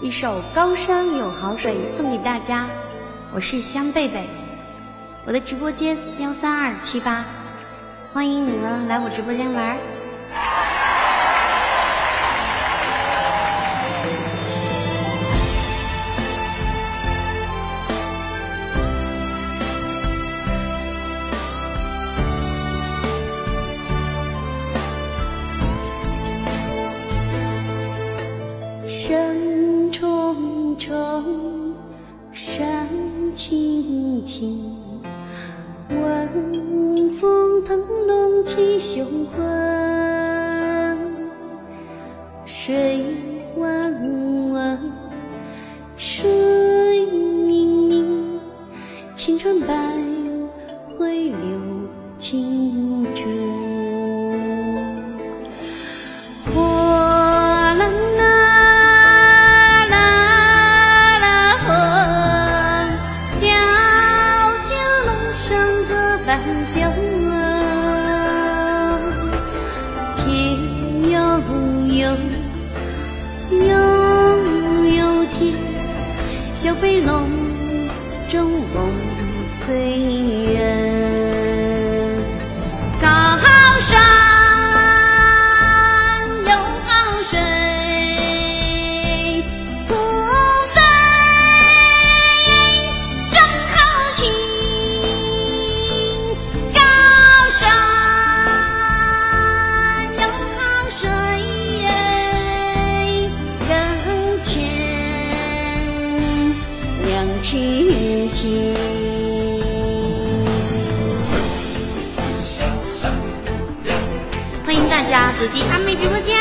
一首《高山有好水》送给大家，我是香贝贝，我的直播间幺三二七八，欢迎你们来我直播间玩儿。轻轻。晚风腾笼起胸怀。的伴酒啊，天悠悠，悠悠天，笑飞龙中梦醉情。欢迎大家走进阿妹直播间。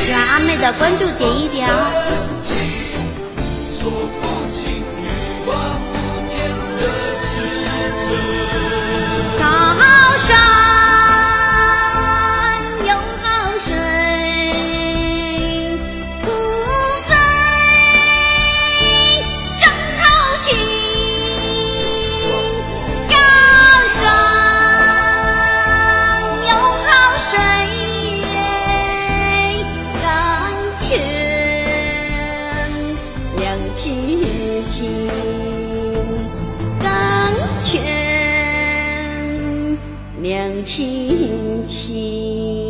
喜欢阿妹的关注点一点哦。甘泉两情情。